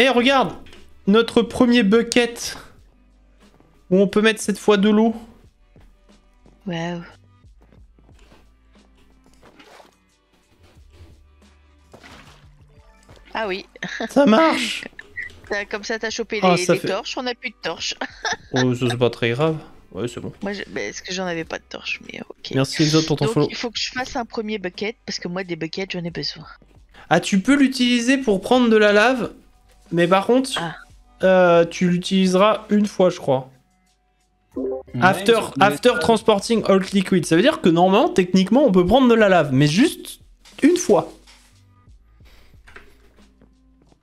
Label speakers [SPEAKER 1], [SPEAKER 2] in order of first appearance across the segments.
[SPEAKER 1] Eh, regarde Notre premier bucket où on peut mettre cette fois de l'eau.
[SPEAKER 2] Waouh. Ah oui,
[SPEAKER 1] Ça marche
[SPEAKER 2] comme ça t'as chopé
[SPEAKER 1] Ah,
[SPEAKER 2] les,
[SPEAKER 1] ça
[SPEAKER 2] les
[SPEAKER 1] fait-
[SPEAKER 2] torches, on a plus de torches.
[SPEAKER 1] Oh, ça c'est pas très grave. Ouais, c'est bon.
[SPEAKER 2] Moi, je... bah, est-ce que j'en avais pas de torches, mais ok.
[SPEAKER 1] Merci Exode pour ton
[SPEAKER 2] Donc
[SPEAKER 1] follow.
[SPEAKER 2] il faut que je fasse un premier bucket parce que moi des buckets j'en ai besoin.
[SPEAKER 1] Ah, tu peux l'utiliser pour prendre de la lave, mais par contre,
[SPEAKER 2] Ah.
[SPEAKER 1] euh, tu l'utiliseras une fois, je crois. After,
[SPEAKER 3] Ouais, sur-
[SPEAKER 1] after transporting all liquid. Ça veut dire que normalement, techniquement, on peut prendre de la lave, mais juste une fois.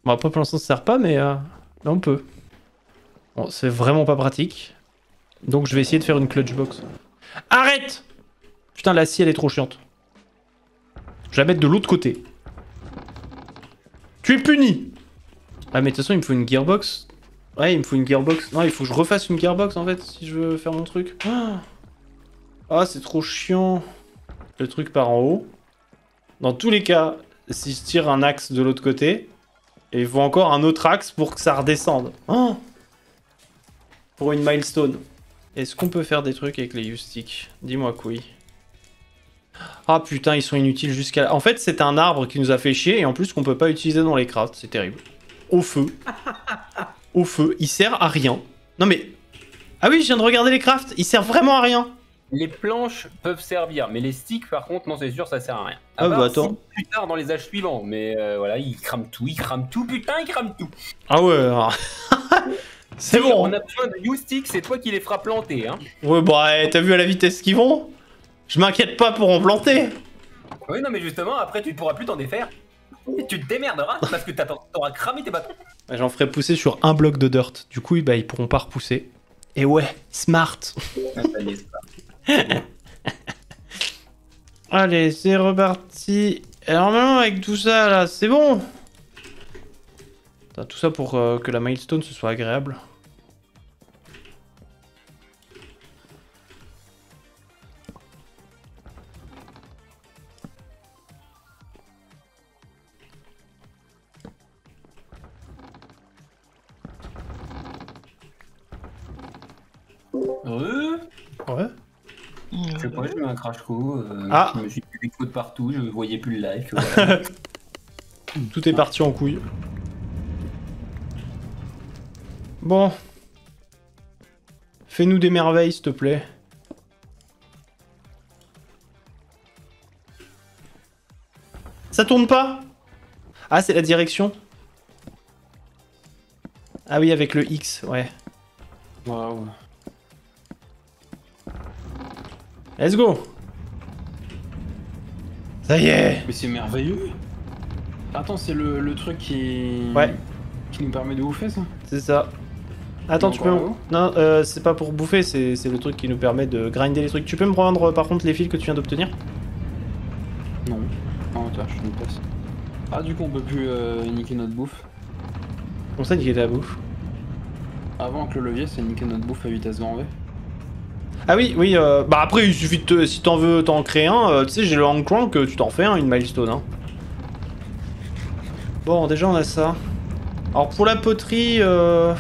[SPEAKER 1] Bon, après, pour l'instant, ça sert pas, mais, euh, mais on peut. Bon, c'est vraiment pas pratique. Donc, je vais essayer de faire une clutch box. Arrête Putain, la scie, elle est trop chiante. Je vais la mettre de l'autre côté. Tu es puni Ah, mais de toute façon, il me faut une gearbox. Ouais, il me faut une gearbox. Non, il faut que je refasse une gearbox en fait si je veux faire mon truc. Ah, Ah, c'est trop chiant. Le truc part en haut. Dans tous les cas, si je tire un axe de l'autre côté, il faut encore un autre axe pour que ça redescende. Ah pour une milestone. Est-ce qu'on peut faire des trucs avec les U-sticks? Dis-moi que oui. Ah putain, ils sont inutiles jusqu'à... En fait, c'est un arbre qui nous a fait chier et en plus qu'on peut pas utiliser dans les crafts. C'est terrible. Au feu. Au feu. Il sert à rien. Non mais... Ah oui, je viens de regarder les crafts. Il sert vraiment à rien.
[SPEAKER 3] Les planches peuvent servir, mais les sticks, par contre, non, c'est sûr, ça sert à rien. À
[SPEAKER 1] Ah bah attends.
[SPEAKER 3] si plus tard dans les âges suivants, mais euh, voilà, ils crament tout, ils crament tout, putain, ils crament tout.
[SPEAKER 1] Ah ouais. alors. c'est bon.
[SPEAKER 3] On a besoin de U-sticks, c'est toi qui les feras planter, hein.
[SPEAKER 1] Ouais, bah eh, t'as vu à la vitesse qu'ils vont? Je m'inquiète pas pour en planter.
[SPEAKER 3] Oui, non, mais justement, après, tu ne pourras plus t'en défaire. Et tu te démerderas parce que t'as- t'auras cramé tes bâtons.
[SPEAKER 1] Bah, J'en ferai pousser sur un bloc de dirt. Du coup, bah, ils pourront pas repousser. Et ouais, smart.
[SPEAKER 3] Ah.
[SPEAKER 1] Allez, c'est reparti. Et normalement, avec tout ça, là, c'est bon. Tout ça pour euh, que la milestone ce soit agréable. Ah.
[SPEAKER 3] Je me suis fait des coups de partout, je voyais plus le live. voilà.
[SPEAKER 1] Tout est parti en couille. Bon. Fais-nous des merveilles, s'il te plaît. Ça tourne pas Ah, c'est la direction Ah oui, avec le X, ouais.
[SPEAKER 4] Waouh.
[SPEAKER 1] Let's go Ça y est
[SPEAKER 4] Mais c'est merveilleux. Attends, c'est le, le truc qui.
[SPEAKER 1] Ouais.
[SPEAKER 4] Qui nous permet de bouffer ça?
[SPEAKER 1] C'est ça. Attends, tu peux... Non, euh, c'est pas pour bouffer, c'est le truc qui nous permet de grinder les trucs. Tu peux me rendre euh, par contre les fils que tu viens d'obtenir?
[SPEAKER 4] Non. Non, attends, je le passe. Ah, du coup, on peut plus euh, niquer notre bouffe.
[SPEAKER 1] Comme ça, niquer la bouffe.
[SPEAKER 4] Avant que le levier, c'est niquer notre bouffe à vitesse grand V.
[SPEAKER 1] Ah oui, oui, euh, bah après, il suffit de si t'en veux t'en créer un, euh, tu sais, j'ai le hand crank, euh, tu t'en fais un, une milestone. Hein. Bon, déjà, on a ça. Alors, pour la poterie, euh...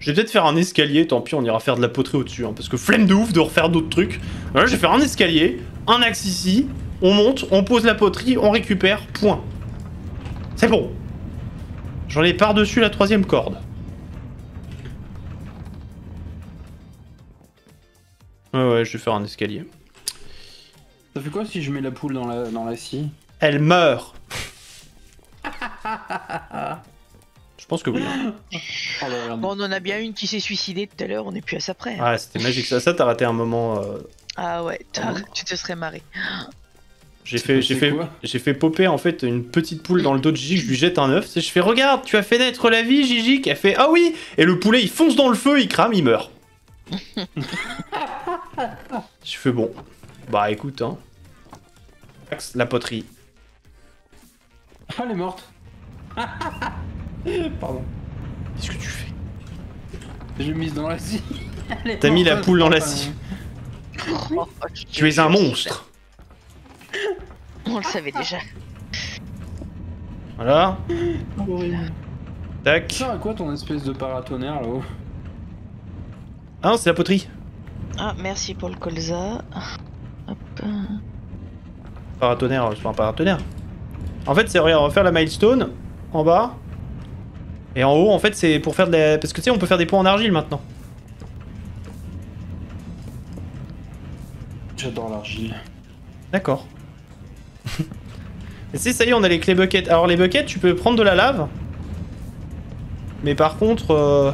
[SPEAKER 1] je vais peut-être faire un escalier, tant pis, on ira faire de la poterie au-dessus, hein, parce que flemme de ouf de refaire d'autres trucs. Voilà, je vais faire un escalier, un axe ici, on monte, on pose la poterie, on récupère, point. C'est bon. J'en ai par-dessus la troisième corde. Ouais, ouais, je vais faire un escalier.
[SPEAKER 4] Ça fait quoi si je mets la poule dans la, dans la scie?
[SPEAKER 1] Elle meurt. je pense que oui. hein.
[SPEAKER 4] Oh là là.
[SPEAKER 2] Bon, on en a bien une qui s'est suicidée tout à l'heure, on est plus à ça près. hein.
[SPEAKER 1] Ah, c'était magique. Ça, ça t'as raté un moment. euh,
[SPEAKER 2] Ah ouais, t'as- tu te serais marré.
[SPEAKER 1] J'ai fait, j'ai fait,
[SPEAKER 4] quoi?
[SPEAKER 1] j'ai fait popper en fait une petite poule dans le dos de Gigi. Je lui jette un œuf. Tu sais, Je fais regarde, tu as fait naître la vie, Gigi. Elle fait ah oui. Et le poulet, il fonce dans le feu, il crame, il meurt. je fais bon. Bah écoute, hein. La poterie.
[SPEAKER 4] Ah, elle est morte. Pardon.
[SPEAKER 1] Qu'est-ce que tu fais?
[SPEAKER 4] J'ai mis dans la scie.
[SPEAKER 1] T'as mis la poule dans la scie.
[SPEAKER 2] Oh,
[SPEAKER 1] Tu es un monstre.
[SPEAKER 2] On le savait déjà.
[SPEAKER 1] Voilà.
[SPEAKER 4] horrible.
[SPEAKER 1] Tac.
[SPEAKER 4] Ça à quoi ton espèce de paratonnerre là-haut?
[SPEAKER 1] Ah non, c'est la poterie.
[SPEAKER 2] Ah, merci pour le colza. Hop.
[SPEAKER 1] Paratonnerre, c'est pas un paratonnerre. En fait, c'est regarde, on va faire la milestone en bas. Et en haut, en fait, c'est pour faire de la... Parce que tu sais, on peut faire des ponts en argile maintenant.
[SPEAKER 4] J'adore l'argile.
[SPEAKER 1] D'accord. Et c'est ça y est, on a les clés buckets. Alors les buckets, tu peux prendre de la lave. Mais par contre... euh,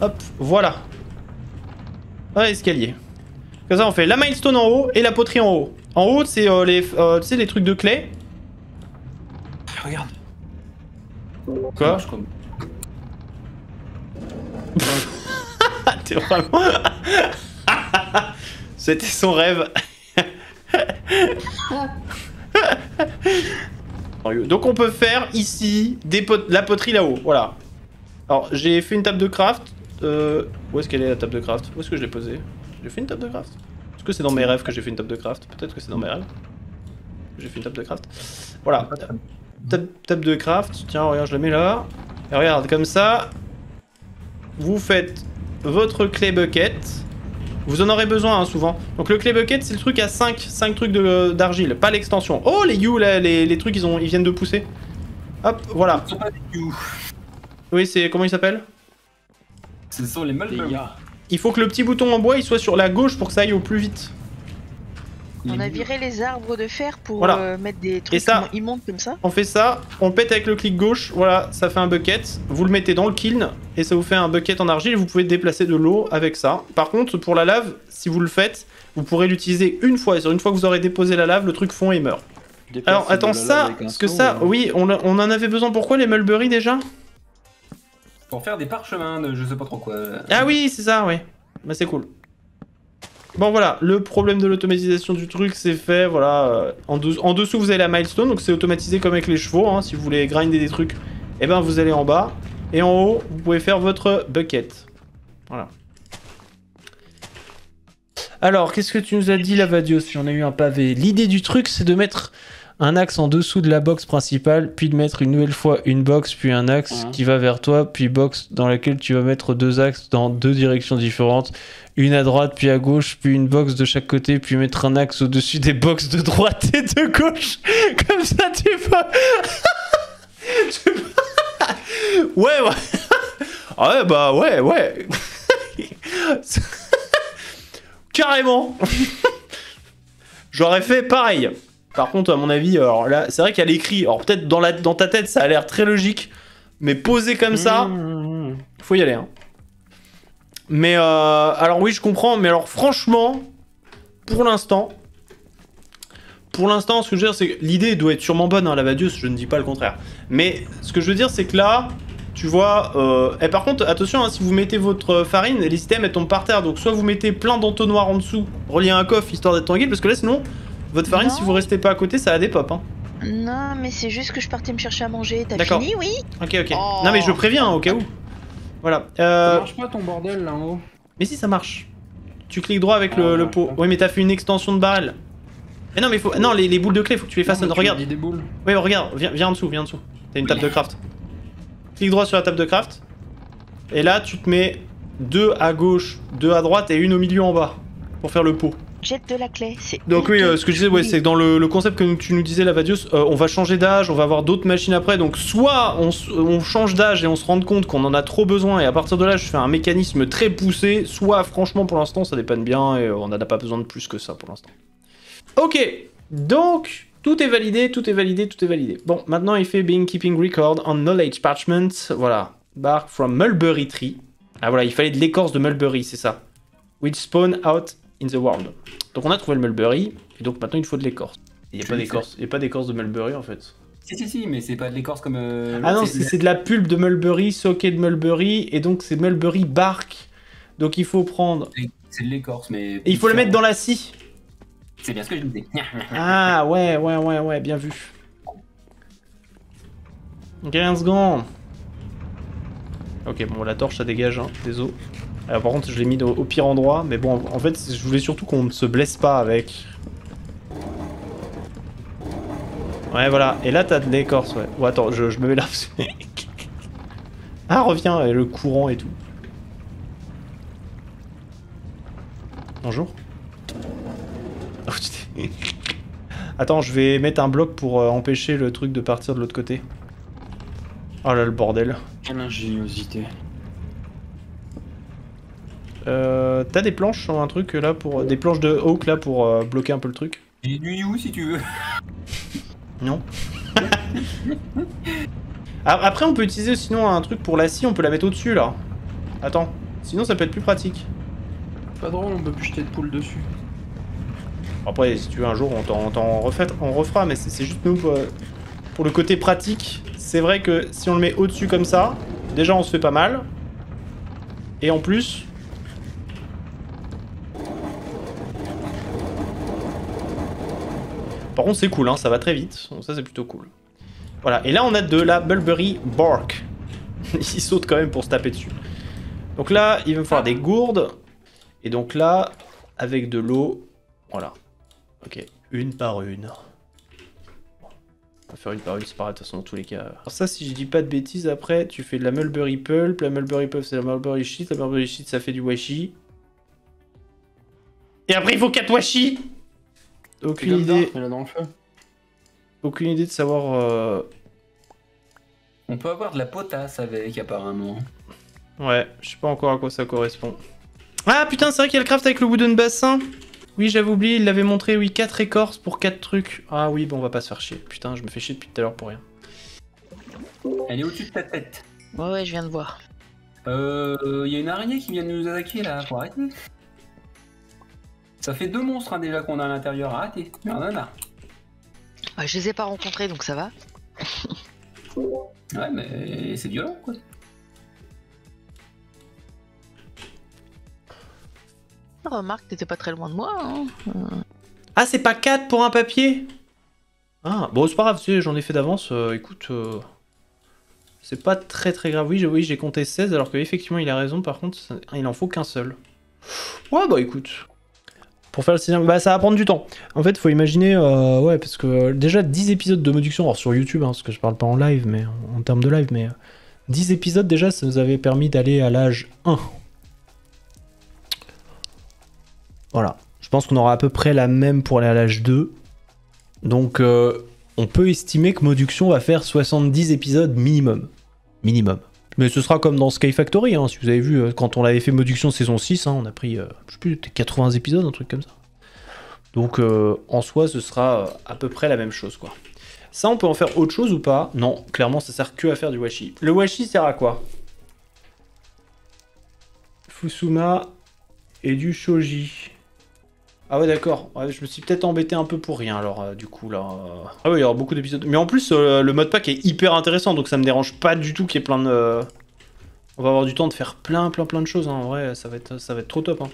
[SPEAKER 1] Hop, voilà. Un escalier. Comme ça, on fait la milestone en haut et la poterie en haut. En haut, c'est euh, les, euh, tu sais, les trucs de clés.
[SPEAKER 4] Regarde.
[SPEAKER 1] Quoi
[SPEAKER 3] Ça marche comme-
[SPEAKER 1] Ah, t'es vraiment... C'était son rêve. Donc on peut faire ici des pot- la poterie là-haut, voilà. Alors j'ai fait une table de craft. Euh, Où est-ce qu'elle est la table de craft? Où est-ce que je l'ai posée? J'ai fait une table de craft? Est-ce que c'est dans mes rêves que j'ai fait une table de craft? Peut-être que c'est dans mes rêves. J'ai fait une table de craft. Voilà. Table, table de craft. Tiens, regarde, je la mets là. Et regarde, comme ça, vous faites votre clé bucket. Vous en aurez besoin hein, souvent. Donc le clé bucket, c'est le truc à 5, 5 trucs de- d'argile, pas l'extension. Oh les you, là, les, les trucs, ils, ont, ils viennent de pousser. Hop, voilà. Oui, c'est comment il s'appelle?
[SPEAKER 3] Ce sont les
[SPEAKER 4] Les
[SPEAKER 3] Mulberry.
[SPEAKER 4] gars.
[SPEAKER 1] Il faut que le petit bouton en bois, il soit sur la gauche pour que ça aille au plus vite.
[SPEAKER 2] On a viré les arbres de fer pour
[SPEAKER 1] Voilà.
[SPEAKER 2] euh, mettre des trucs
[SPEAKER 1] ça-
[SPEAKER 2] immondes comme ça.
[SPEAKER 1] On fait ça, on pète avec le clic gauche, voilà, ça fait un bucket. Vous le mettez dans le kiln et ça vous fait un bucket en argile et vous pouvez déplacer de l'eau avec ça. Par contre, pour la lave, si vous le faites, vous pourrez l'utiliser une fois. Et sur une fois que vous aurez déposé la lave, le truc fond et meurt.
[SPEAKER 4] Déplacer
[SPEAKER 1] Alors attends,
[SPEAKER 4] la
[SPEAKER 1] ça, parce que ça,
[SPEAKER 4] euh,
[SPEAKER 1] oui, on, a- on en avait besoin. Pourquoi les mulberry déjà?
[SPEAKER 3] Pour faire des parchemins de je sais pas trop quoi.
[SPEAKER 1] Ah oui, c'est ça, oui. Bah c'est cool. Bon voilà, le problème de l'automatisation du truc c'est fait, voilà. euh, En, dessous- vous avez la milestone, donc c'est automatisé comme avec les chevaux, hein, si vous voulez grinder des trucs, et ben vous allez en bas. Et en haut, vous pouvez faire votre bucket. Voilà. Alors, qu'est-ce que tu nous as dit, Lavadio, si on a eu un pavé L'idée du truc, c'est de mettre un axe en dessous de la box principale, puis de mettre une nouvelle fois une box, puis un axe qui va vers toi, puis box dans laquelle tu vas mettre deux axes dans deux directions différentes, une à droite, puis à gauche, puis une box de chaque côté, puis mettre un axe au-dessus des boxes de droite et de gauche. Comme ça, tu peux... tu peux- ouais, ouais. Ah ouais, bah ouais, ouais. Carrément. J'aurais fait pareil. Par contre, à mon avis, alors là, c'est vrai qu'à l'écrit, alors peut-être dans, la, dans ta tête, ça a l'air très logique, mais posé comme ça,
[SPEAKER 4] mmh, mmh.
[SPEAKER 1] faut y aller. Hein. Mais euh, alors oui, je comprends, mais alors franchement, pour l'instant, pour l'instant, ce que je veux dire, c'est que l'idée doit être sûrement bonne, hein, la Vadius, je ne dis pas le contraire. Mais ce que je veux dire, c'est que là, tu vois, euh, et par contre, attention, hein, si vous mettez votre farine, les systèmes elles tombent par terre, donc soit vous mettez plein d'entonnoirs en dessous, reliés à un coffre, histoire d'être tranquille, parce que là, sinon, votre farine,
[SPEAKER 2] Non.
[SPEAKER 1] si vous restez pas à côté, ça a des pop. Hein.
[SPEAKER 2] Non, mais c'est juste que je partais me chercher à manger. T'as
[SPEAKER 1] D'accord.
[SPEAKER 2] fini, oui?
[SPEAKER 1] Ok, ok.
[SPEAKER 2] Oh.
[SPEAKER 1] Non, mais je préviens, hein, au cas où. Voilà.
[SPEAKER 4] Ça
[SPEAKER 1] Euh,
[SPEAKER 4] marche pas ton bordel là en haut
[SPEAKER 1] Mais si, ça marche. Tu cliques droit avec
[SPEAKER 4] Ah,
[SPEAKER 1] le, le
[SPEAKER 4] ouais,
[SPEAKER 1] pot.
[SPEAKER 4] ouais.
[SPEAKER 1] Oui, mais t'as fait une extension de barrel. Mais non, mais faut. Non, les, les boules de clé, faut que tu les fasses.
[SPEAKER 4] Non,
[SPEAKER 1] regarde.
[SPEAKER 4] des boules.
[SPEAKER 1] Oui, regarde, viens, viens en dessous, viens en dessous. T'as une table de craft. Clique droit sur la table de craft. Et là, tu te mets deux à gauche, deux à droite et une au milieu en bas. Pour faire le pot.
[SPEAKER 2] Jette de la clé.
[SPEAKER 1] Donc oui, euh, ce que je disais, ouais, c'est que dans le, le concept que tu nous disais, la Vadius, euh, on va changer d'âge, on va avoir d'autres machines après. Donc soit on change d'âge et on se rend compte qu'on en a trop besoin et à partir de là, je fais un mécanisme très poussé. Soit franchement, pour l'instant, ça dépanne bien et euh, on n'en a pas besoin de plus que ça pour l'instant. Ok, donc tout est validé, tout est validé, tout est validé. Bon, maintenant il fait being keeping record on knowledge parchment. Voilà, bark from mulberry tree. Ah voilà, il fallait de l'écorce de mulberry, c'est ça. Which spawn out in the world. Donc on a trouvé le mulberry, et donc maintenant il faut de l'écorce. Il n'y a pas d'écorce, il y a pas d'écorce de mulberry en fait.
[SPEAKER 3] Si, si, si, mais c'est pas de l'écorce comme. euh,
[SPEAKER 1] Ah non, c'est c'est de la pulpe de mulberry, soquée de mulberry, et donc c'est mulberry bark. Donc il faut prendre.
[SPEAKER 3] C'est de l'écorce, mais.
[SPEAKER 1] Et il faut le mettre dans la scie.
[SPEAKER 3] C'est bien ce que je disais.
[SPEAKER 1] Ah ouais, ouais, ouais, ouais, bien vu. 15 secondes. Ok, bon, la torche ça dégage, hein, des os. Alors, par contre, je l'ai mis au, pire endroit, mais bon, en fait, je voulais surtout qu'on ne se blesse pas avec. Ouais, voilà, et là t'as de l'écorce, ouais. Ou attends, je, me mets là. Ah, reviens, le courant et tout. Bonjour. Attends, je vais mettre un bloc pour euh, empêcher le truc de partir de l'autre côté. Oh là, le bordel.
[SPEAKER 4] Quelle ingéniosité.
[SPEAKER 1] Euh, T'as des planches ou un truc là pour. Des planches de oak là pour euh, bloquer un peu le truc
[SPEAKER 3] J'ai du you si tu veux.
[SPEAKER 1] Non. Après, on peut utiliser sinon un truc pour la scie, on peut la mettre au-dessus là. Attends, sinon ça peut être plus pratique.
[SPEAKER 4] Pas drôle, on peut plus jeter de poule dessus.
[SPEAKER 1] Après, si tu veux, un jour, on t'en- refera, mais c'est c'est juste nous pour, pour le côté pratique. C'est vrai que si on le met au-dessus comme ça, déjà on se fait pas mal. Et en plus. Par contre, c'est cool, hein, ça va très vite, donc ça c'est plutôt cool. Voilà, et là on a de la Bulberry Bark. Il saute quand même pour se taper dessus. Donc là, il va me falloir des gourdes. Et donc là, avec de l'eau, voilà. Ok, une par une. On va faire une par une, c'est de toute façon, dans tous les cas. Alors ça, si je dis pas de bêtises, après, tu fais de la mulberry pulp. La mulberry pulp, c'est la mulberry shit. La mulberry shit, ça fait du washi. Et après, il faut 4 washi Aucune idée,
[SPEAKER 4] dans le feu.
[SPEAKER 1] aucune idée de savoir... euh,
[SPEAKER 3] On peut avoir de la potasse avec apparemment.
[SPEAKER 1] Ouais, je sais pas encore à quoi ça correspond. Ah putain, c'est vrai qu'il y a le craft avec le wooden bassin Oui, j'avais oublié, il l'avait montré, oui, 4 écorces pour 4 trucs. Ah oui, bon, on va pas se faire chier. Putain, je me fais chier depuis tout à l'heure pour rien.
[SPEAKER 3] Elle est au-dessus de ta tête.
[SPEAKER 2] Ouais, ouais, je viens de voir.
[SPEAKER 3] Euh. Il y a une araignée qui vient de nous attaquer là, faut arrêter. Ça fait deux monstres hein, déjà qu'on a à l'intérieur, arrêtez. Il y en a là.
[SPEAKER 2] Ouais, je les ai pas rencontrés, donc ça va.
[SPEAKER 3] Ouais, mais c'est violent quoi.
[SPEAKER 2] Remarque, t'étais pas très loin de moi. Hein.
[SPEAKER 1] Ah, c'est pas 4 pour un papier? Ah, bon, c'est pas grave, j'en ai fait d'avance. euh, écoute, euh, c'est pas très très grave. Oui, j'ai compté 16, alors qu'effectivement, il a raison. Par contre, il en faut qu'un seul. Ouais, bah écoute. Pour faire le scénario, bah ça va prendre du temps. En fait, faut imaginer, euh, ouais, parce que déjà 10 épisodes de Moduction, alors sur YouTube, hein, parce que je parle pas en live, mais en, termes de live, mais euh, 10 épisodes déjà, ça nous avait permis d'aller à l'âge 1. Voilà. Je pense qu'on aura à peu près la même pour aller à l'âge 2. Donc, euh, on peut estimer que Moduction va faire 70 épisodes minimum. Minimum. Mais ce sera comme dans Sky Factory, hein, si vous avez vu, euh, quand on l'avait fait Moduction saison 6, hein, on a pris, euh, je sais plus, peut-être 80 épisodes, un truc comme ça. Donc, euh, en soi, ce sera à peu près la même chose, quoi. Ça, on peut en faire autre chose ou pas? Non, clairement, ça sert que à faire du washi. Le washi sert à quoi? Fusuma et du shoji. Ah ouais d'accord, je me suis peut-être embêté un peu pour rien alors euh, du coup là. euh. Ah ouais il y aura beaucoup d'épisodes. Mais en plus euh, le mode pack est hyper intéressant donc ça me dérange pas du tout qu'il y ait plein de... On va avoir du temps de faire plein plein plein de choses hein. en vrai ça va être, ça va être trop top. hein.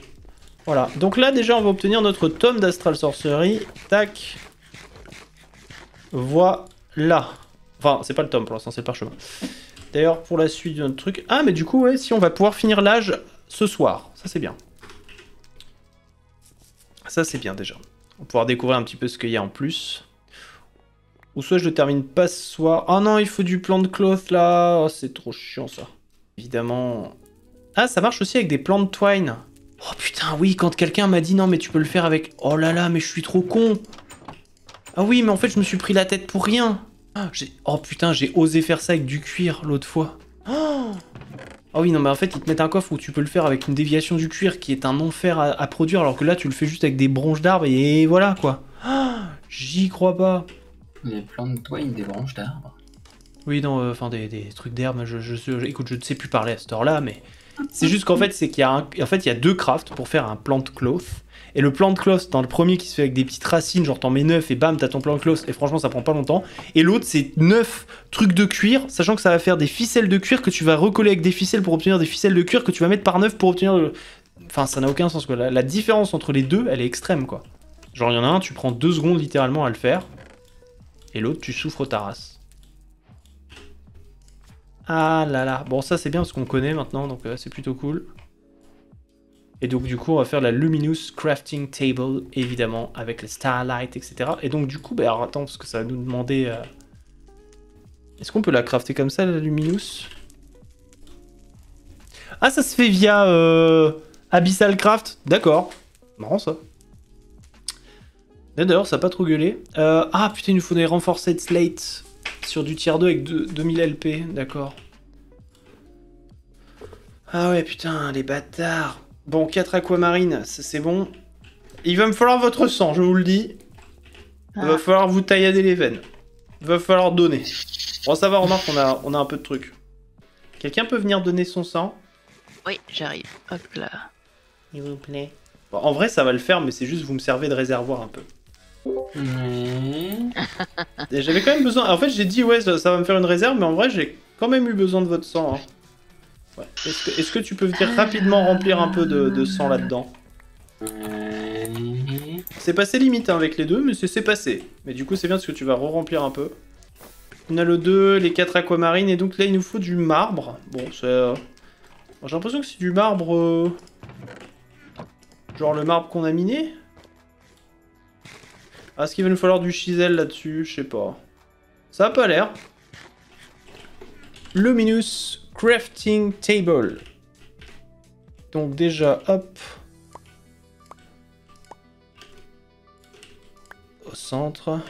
[SPEAKER 1] Voilà, donc là déjà on va obtenir notre tome d'Astral Sorcery. Tac. Voilà. Enfin c'est pas le tome pour l'instant c'est le parchemin. D'ailleurs pour la suite de notre truc... Ah mais du coup ouais si on va pouvoir finir l'âge ce soir, ça c'est bien. Ça, c'est bien déjà. On va pouvoir découvrir un petit peu ce qu'il y a en plus. Ou soit je le termine pas ce soir. Oh non, il faut du plan de cloth là. Oh, c'est trop chiant ça. Évidemment. Ah, ça marche aussi avec des plants de twine. Oh putain, oui, quand quelqu'un m'a dit non, mais tu peux le faire avec. Oh là là, mais je suis trop con. Ah oui, mais en fait, je me suis pris la tête pour rien. Ah, oh putain, j'ai osé faire ça avec du cuir l'autre fois. Oh ah oui, non, mais en fait, ils te mettent un coffre où tu peux le faire avec une déviation du cuir qui est un enfer à, à produire, alors que là, tu le fais juste avec des branches d'arbres et voilà quoi. Ah, J'y crois pas.
[SPEAKER 3] Les plantes de twine, des branches d'arbres.
[SPEAKER 1] Oui, non, euh, enfin, des, des trucs d'herbe, je, je, je- écoute, je ne sais plus parler à cette heure-là, mais c'est juste qu'en fait, c'est qu'il y a en fait, il y a deux crafts pour faire un plant cloth. Et le plant cloth, dans le premier qui se fait avec des petites racines, genre t'en mets 9 et bam, t'as ton plant cloth, et franchement, ça prend pas longtemps. Et l'autre, c'est 9 trucs de cuir, sachant que ça va faire des ficelles de cuir que tu vas recoller avec des ficelles pour obtenir des ficelles de cuir que tu vas mettre par 9 pour obtenir le. Enfin, ça n'a aucun sens, quoi. La, la différence entre les deux, elle est extrême, quoi. Genre, il y en a un, tu prends deux secondes littéralement à le faire, et l'autre, tu souffres ta race. Ah là là, bon ça c'est bien parce qu'on connaît maintenant, donc euh, c'est plutôt cool. Et donc du coup on va faire la Luminous Crafting Table, évidemment, avec les Starlight, etc. Et donc du coup, bah alors attends, parce que ça va nous demander... euh, Est-ce qu'on peut la crafter comme ça, la Luminous? Ah, ça se fait via euh, Abyssal Craft. D'accord. Marrant ça. D'ailleurs, ça a pas trop gueulé. Ah putain, il nous faut des renforcés de slate sur du tier 2 avec deux- 2000 LP. D'accord. Ah ouais, putain, les bâtards. Bon, 4 aquamarines, ça, c'est bon. Il va me falloir votre sang, je vous le dis. Il va
[SPEAKER 2] Ah.
[SPEAKER 1] falloir vous taillader les veines. Il va falloir donner. Bon, ça va, remarque, on a, on a un peu de trucs. Quelqu'un peut venir donner son sang?
[SPEAKER 2] Oui, j'arrive. Hop là.
[SPEAKER 1] S'il vous plaît. Bon, en vrai, ça va le faire, mais c'est juste vous me servez de réservoir un peu. J'avais quand même besoin. En fait, j'ai dit, ouais, ça, va me faire une réserve, mais en vrai, j'ai quand même eu besoin de votre sang. hein. Est-ce que, tu peux venir rapidement remplir un peu de, sang là-dedans? C'est passé limite hein, avec les deux, mais c'est passé. Mais du coup, c'est bien parce que tu vas re-remplir un peu. On a le 2, les 4 aquamarines, et donc là, il nous faut du marbre. Bon, c'est. J'ai l'impression que c'est du marbre. euh, Genre le marbre qu'on a miné Ah, Est-ce qu'il va nous falloir du chisel là-dessus Je sais pas. Ça a pas l'air. Luminous Crafting Table. Donc, déjà, hop. au centre.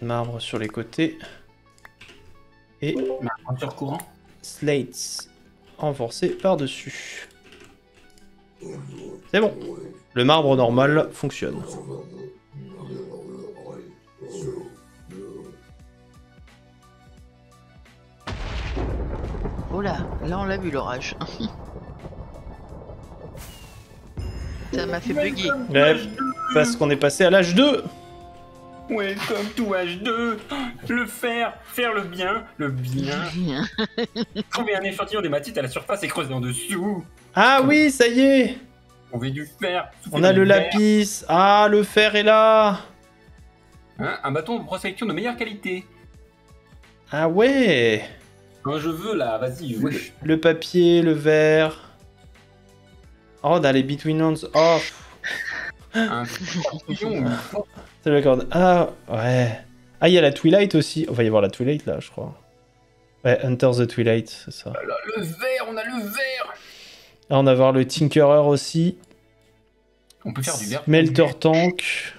[SPEAKER 1] Marbre sur les côtés. Et
[SPEAKER 4] sur courant.
[SPEAKER 1] slates renforcés par-dessus. C'est bon. Le marbre normal fonctionne.
[SPEAKER 2] Oh là, là on l'a vu l'orage. Ça m'a fait bugger.
[SPEAKER 1] Ouais, parce qu'on est passé à l'âge 2.
[SPEAKER 3] Welcome to H2 Le faire, faire le bien, le bien. Trouver un échantillon d'hématite à la surface et creuser en dessous.
[SPEAKER 1] Ah oui, ça y est.
[SPEAKER 3] Trouver du fer.
[SPEAKER 1] On a le lapis. Ah, le fer est là.
[SPEAKER 3] Hein, un bâton de prospection de meilleure qualité.
[SPEAKER 1] Ah ouais.
[SPEAKER 3] Un je veux là, vas-y, wesh.
[SPEAKER 1] Le papier, le verre. Oh, dans les Between Lands. Oh,
[SPEAKER 3] Un scorpion.
[SPEAKER 1] Ça m'accorde. Ah, ouais. Ah, il y a la Twilight aussi. On va y avoir la Twilight là, je crois. Ouais, Hunter the Twilight, c'est ça.
[SPEAKER 3] Le verre, on a le verre.
[SPEAKER 1] Là, on va voir le Tinkerer aussi.
[SPEAKER 3] On peut faire du verre.
[SPEAKER 1] Melter Tank.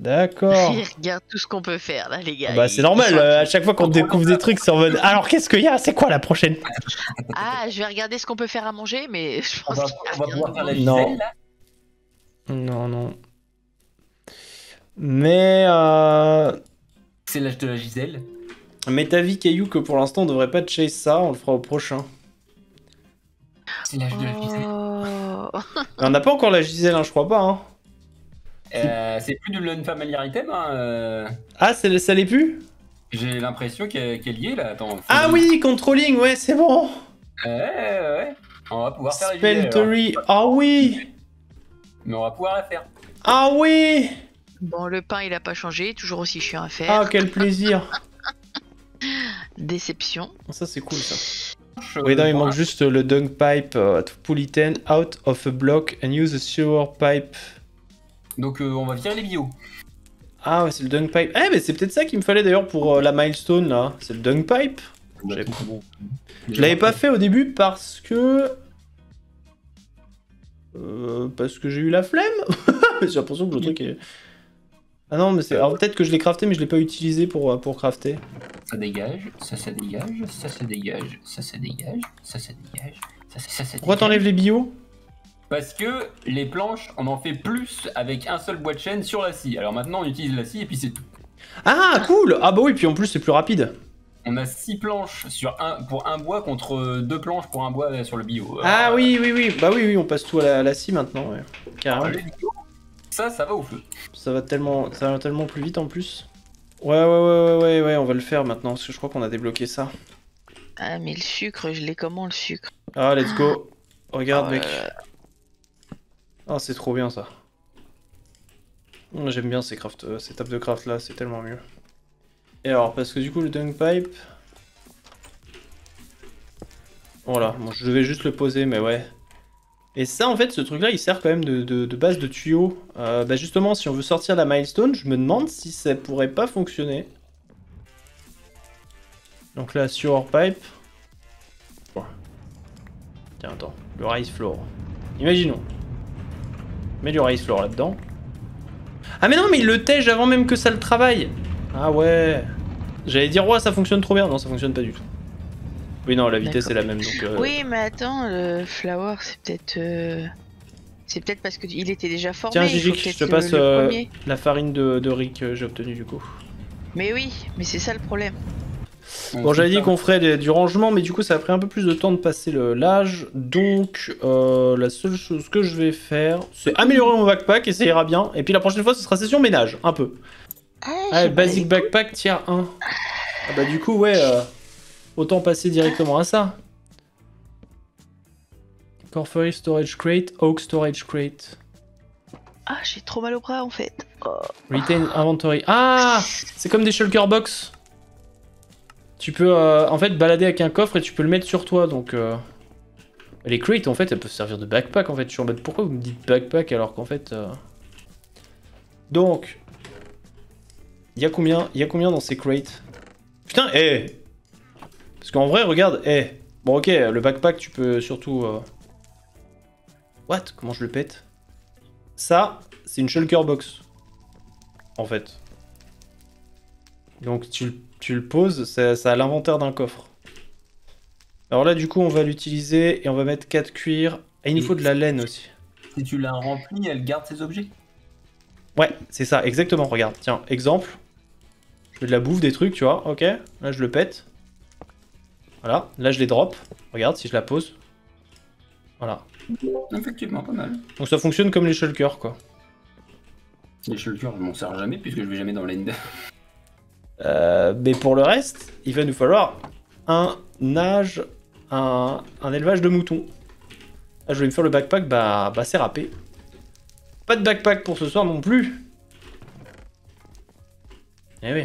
[SPEAKER 1] D'accord.
[SPEAKER 2] Regarde tout ce qu'on peut faire là, les gars.
[SPEAKER 1] Bah,
[SPEAKER 2] Ils-
[SPEAKER 1] c'est normal, euh, à chaque fois qu'on découvre des trucs, c'est en mode. Alors, qu'est-ce qu'il y a? C'est quoi la prochaine?
[SPEAKER 2] Ah, je vais regarder ce qu'on peut faire à manger, mais je pense
[SPEAKER 3] va,
[SPEAKER 2] qu'il y a
[SPEAKER 3] on va pouvoir
[SPEAKER 2] de
[SPEAKER 3] faire la
[SPEAKER 2] bon.
[SPEAKER 1] Non.
[SPEAKER 3] Là?
[SPEAKER 1] Non, non. Mais. Euh...
[SPEAKER 3] C'est l'âge de la Gisèle.
[SPEAKER 1] Mais ta vie, Caillou, que pour l'instant, on devrait pas chase ça, on le fera au prochain.
[SPEAKER 3] C'est l'âge de la Gisèle.
[SPEAKER 2] Oh.
[SPEAKER 1] Mais on n'a pas encore la Gisèle, hein, je crois pas. Hein.
[SPEAKER 3] Euh, c'est plus de l'unfamiliar item. Hein, euh,
[SPEAKER 1] Ah, c'est- ça l'est plus?
[SPEAKER 3] J'ai l'impression qu'elle y est là. Attends.
[SPEAKER 1] Ah oui, controlling, ouais, c'est bon
[SPEAKER 3] Ouais, ouais, ouais. On va pouvoir faire Gisèle.
[SPEAKER 1] Speltery, ah oui
[SPEAKER 3] Mais on va pouvoir la faire.
[SPEAKER 1] Ah oui
[SPEAKER 2] Bon, le pain il a pas changé, toujours aussi chiant à faire.
[SPEAKER 1] Ah, quel plaisir
[SPEAKER 2] Déception.
[SPEAKER 1] Ça, c'est cool, ça.
[SPEAKER 3] Euh,
[SPEAKER 1] Oui, non, il manque juste le dunk pipe euh, to pull it in out of a block and use a sewer pipe.
[SPEAKER 3] Donc euh, on va virer les bio.
[SPEAKER 1] Ah, ouais, c'est le dunk pipe. Eh, mais c'est peut-être ça qu'il me fallait d'ailleurs pour euh, la milestone, là. C'est le dunk pipe. J'avais- Je l'avais pas fait au début parce que... Euh, parce que j'ai eu la flemme J'ai l'impression que le truc est... Ah non, mais c'est... Alors peut-être que je l'ai crafté, mais je l'ai pas utilisé pour, euh, pour crafter.
[SPEAKER 3] Ça dégage, ça, ça dégage, ça, ça dégage, ça, ça dégage, ça, ça dégage, ça, ça, ça, ça
[SPEAKER 1] Pourquoi t'enlèves les bio?
[SPEAKER 3] Parce que les planches, on en fait plus avec un seul bois de chaîne sur la scie. Alors maintenant, on utilise la scie et puis c'est tout.
[SPEAKER 1] Ah, cool Ah bah oui, puis en plus, c'est plus rapide.
[SPEAKER 3] On a six planches sur un, pour un bois contre deux planches pour un bois sur le bio.
[SPEAKER 1] Ah oui, oui, oui. Bah oui, oui, on passe tout à la, à la scie maintenant, ouais.
[SPEAKER 3] euh,
[SPEAKER 1] Carrément.
[SPEAKER 3] Ça, ça va au feu.
[SPEAKER 1] Ça va tellement, ça va tellement plus vite en plus. Ouais, ouais, ouais, ouais, ouais, ouais, on va le faire maintenant, parce que je crois qu'on a débloqué ça.
[SPEAKER 2] Ah, mais le sucre, je l'ai comment le sucre?
[SPEAKER 1] Ah, let's go. Regarde,
[SPEAKER 2] Oh
[SPEAKER 1] mec.
[SPEAKER 2] là.
[SPEAKER 1] Ah, c'est trop bien ça. J'aime bien ces craft, euh, ces tables de craft là, c'est tellement mieux. Et alors, parce que du coup, le dunk pipe. Voilà, bon, je devais juste le poser, mais ouais. Et ça, en fait, ce truc là, il sert quand même de, base de tuyau. Euh, bah, justement, si on veut sortir la milestone, je me demande si ça pourrait pas fonctionner. Donc là, sewer pipe. Tiens, attends. Le rice floor. Imaginons. Mets du rice floor là-dedans. Ah mais non, mais il le tège avant même que ça le travaille. Ah ouais. J'allais dire, ouais, ça fonctionne trop bien. Non, ça fonctionne pas du tout. Oui, non, la vitesse est la même. Donc, euh,
[SPEAKER 2] Oui, mais attends, le flower, c'est peut-être. euh, C'est peut-être parce qu'il était déjà formé.
[SPEAKER 1] Tiens, Gigi, je te passe
[SPEAKER 2] le
[SPEAKER 1] euh, la farine de, de riz que j'ai obtenue du coup.
[SPEAKER 2] Mais oui, mais c'est ça le problème.
[SPEAKER 1] Bon, j'avais dit qu'on ferait des- du rangement, mais du coup, ça a pris un peu plus de temps de passer l'âge. Donc, euh, la seule chose que je vais faire, c'est améliorer mon backpack et ça ira bien. Et puis la prochaine fois, ce sera session ménage, un peu.
[SPEAKER 2] Ah,
[SPEAKER 1] Ah,
[SPEAKER 2] j'ai
[SPEAKER 1] basic backpack tier 1. Ah bah du coup, ouais, euh, autant passer directement à ça. Corporate Storage Crate, Oak Storage Crate,
[SPEAKER 2] Ah, j'ai trop mal au bras en fait. Oh.
[SPEAKER 1] Retain Inventory. Ah C'est comme des shulker box. Tu peux euh, en fait balader avec un coffre et tu peux le mettre sur toi, donc... euh, Les crates, en fait, elles peuvent servir de backpack, en fait. Je suis en mode, pourquoi vous me dites backpack alors qu'en fait... euh, Donc... Il y a combien y a combien dans ces crates? Putain, eh Parce qu'en vrai, regarde, eh Bon, ok, le backpack, tu peux surtout... euh, What? Comment je le pète? Ça, c'est une shulker box. En fait. Donc tu, le- tu le poses, ça, ça a l'inventaire d'un coffre. Alors là, du coup, on va l'utiliser et on va mettre 4 cuirs. Et il nous faut de la laine aussi.
[SPEAKER 3] Si tu l'as rempli, elle garde ses objets?
[SPEAKER 1] Ouais, c'est ça, exactement. Regarde, tiens, exemple. Je fais de la bouffe, des trucs, tu vois, ok. Là, je le pète. Voilà, là, je les drop. Regarde, si je la pose. Voilà.
[SPEAKER 3] Effectivement, pas mal.
[SPEAKER 1] Donc ça fonctionne comme les shulkers, quoi.
[SPEAKER 3] Les shulkers, je m'en sers jamais puisque je vais jamais dans l'end.
[SPEAKER 1] Euh, mais pour le reste, il va nous falloir un nage, un, un élevage de moutons. Là, je vais me faire le backpack, bah, bah c'est râpé. Pas de backpack pour ce soir non plus. Eh oui.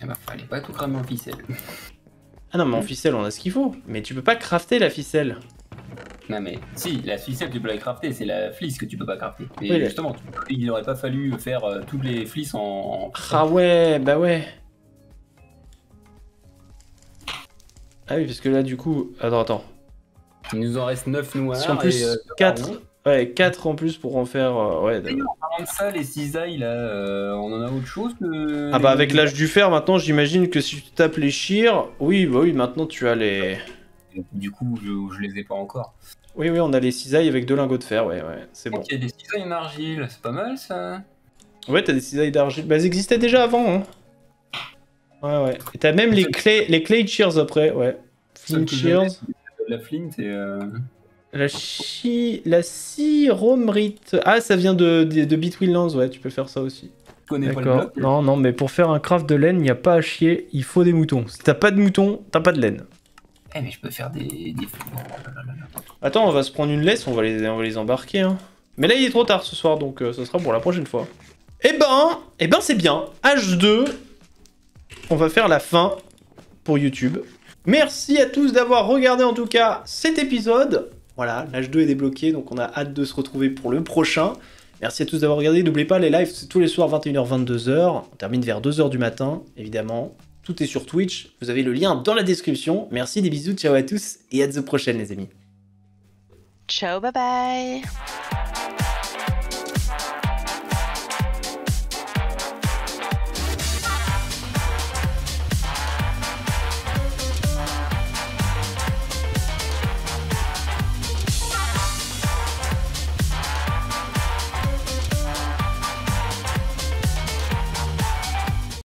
[SPEAKER 3] Eh bah, fallait pas tout cramer en ficelle.
[SPEAKER 1] Ah non, mais en ficelle, on a ce qu'il faut. Mais tu peux pas crafter la ficelle.
[SPEAKER 3] Non mais, si, la ficelle tu peux la crafter, c'est la flisse que tu peux pas crafter. Et
[SPEAKER 1] Oui,
[SPEAKER 3] justement, tu- il aurait pas fallu faire euh, toutes les flisses en... en-
[SPEAKER 1] Ah ouais, bah ouais. Ah oui, parce que là, du coup... Attends, attends.
[SPEAKER 3] Il nous en reste 9 noirs.
[SPEAKER 1] Si en plus,
[SPEAKER 3] et, euh,
[SPEAKER 1] 4... Ouais, 4 en plus pour en faire... euh, ouais, de-
[SPEAKER 3] En parlant de ça, les cisailles là, euh, on en a autre chose que...
[SPEAKER 1] Ah
[SPEAKER 3] les-
[SPEAKER 1] bah avec l'âge du fer, maintenant, j'imagine que si tu tapes les chires... Oui, bah oui, maintenant tu as les...
[SPEAKER 3] Du coup, je, je les ai pas encore.
[SPEAKER 1] Oui, oui, on a les cisailles avec deux lingots de fer, ouais, ouais, c'est bon.
[SPEAKER 3] Donc il y a des cisailles en argile, c'est pas mal ça.
[SPEAKER 1] Ouais, t'as des cisailles d'argile. Bah, elles existaient déjà avant, hein. Ouais, ouais. Et t'as même les clés, les clés shears après, ouais. Flint
[SPEAKER 3] que
[SPEAKER 1] shears.
[SPEAKER 3] La flint et... Euh...
[SPEAKER 1] La chi... La cyromrite. Ah, ça vient de, de, de Bitwinlands, ouais, tu peux faire ça aussi.
[SPEAKER 3] Je connais pas le
[SPEAKER 1] D'accord. Non, non, mais pour faire un craft de laine, il n'y a pas à chier, il faut des moutons. Si t'as pas de moutons, t'as pas de laine.
[SPEAKER 3] Eh mais je peux faire des...
[SPEAKER 1] Attends, on va se prendre une laisse, on va les, on va les embarquer. Hein. Mais là, il est trop tard ce soir, donc euh, ça sera pour la prochaine fois. Eh ben, eh ben c'est bien. H2, on va faire la fin pour YouTube. Merci à tous d'avoir regardé en tout cas cet épisode. Voilà, l'H2 est débloqué, donc on a hâte de se retrouver pour le prochain. Merci à tous d'avoir regardé. N'oubliez pas, les lives, c'est tous les soirs 21h, 22h. On termine vers 2h du matin, évidemment. Tout est sur Twitch. Vous avez le lien dans la description. Merci, des bisous, ciao à tous et à la prochaine, les amis.
[SPEAKER 2] Ciao, bye bye.